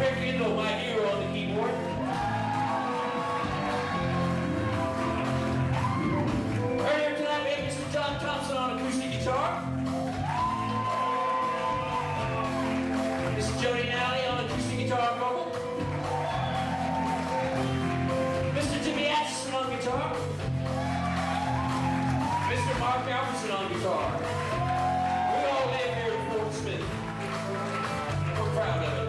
My hero on the keyboard. Earlier tonight, Mr. John Thompson on acoustic guitar. Nally on acoustic guitar and vocal. Mr. Jimmy Atchison on guitar. Mr. Mark Albertson on guitar. We all live here in Fort Smith. We're proud of it.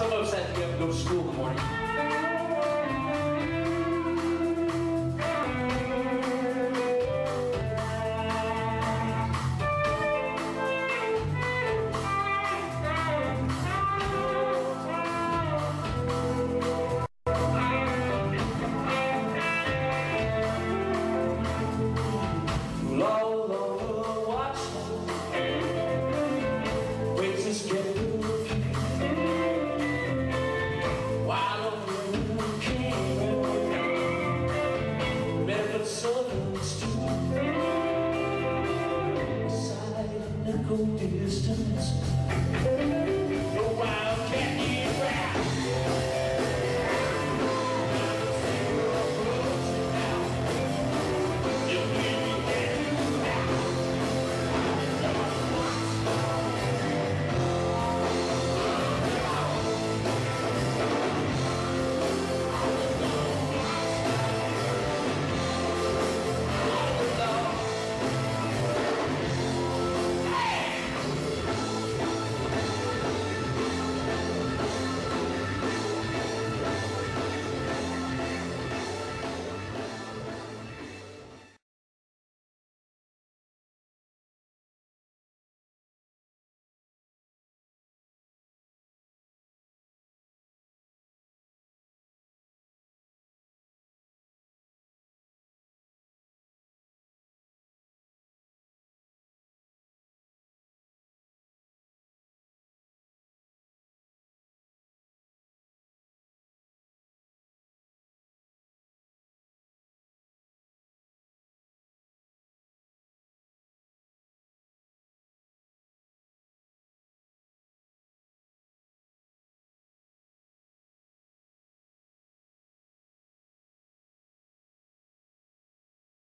Some of us had to get up and go to school in the morning.